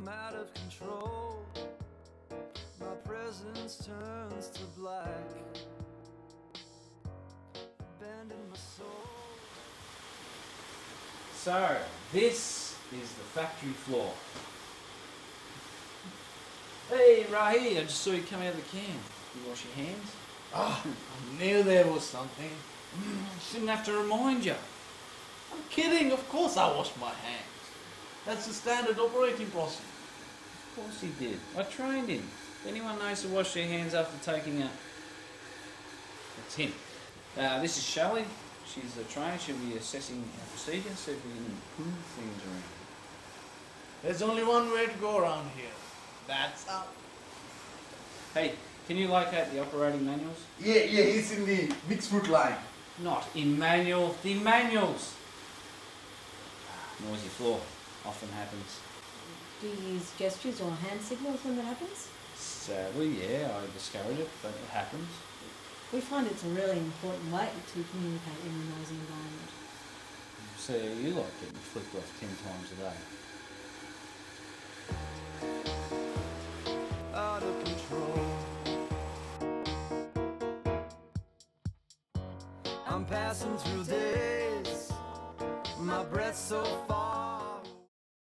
I'm out of control. My presence turns to black. Abandon my soul. So, this is the factory floor. Hey, Rahi, I just saw you come out of the can. You wash your hands? Ah, I knew there was something. Shouldn't have to remind you. I'm kidding, of course I wash my hands. That's the standard operating procedure. Of course he did. I trained him. If anyone knows to wash their hands after taking a, a tin. Uh, this is Shelley. She's the trainer. She'll be assessing our procedure, see if we can improve things around. here. There's only one way to go around here. That's up. Hey, can you locate the operating manuals? Yeah, yeah, it's in the mixed fruit line. Not in manual, the manuals. Noisy floor. Often happens. Do you use gestures or hand signals when that happens? Sadly, yeah, I discourage it, but it happens. We find it's a really important way to communicate in a noisy environment. So you like getting flicked off ten times a day. out of control. I'm passing through days, my breath so far